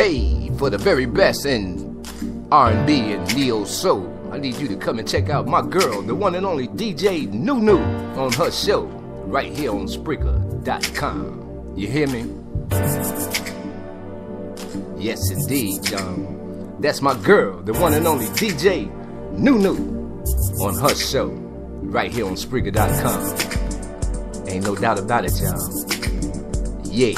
Hey, for the very best in R&B and neo soul. I need you to come and check out my girl, the one and only DJ Nunu, on her show right here on Spreaker.com. You hear me? Yes, indeed, John. That's my girl, the one and only DJ Nunu, on her show right here on Spreaker.com. Ain't no doubt about it, y'all. Yeah.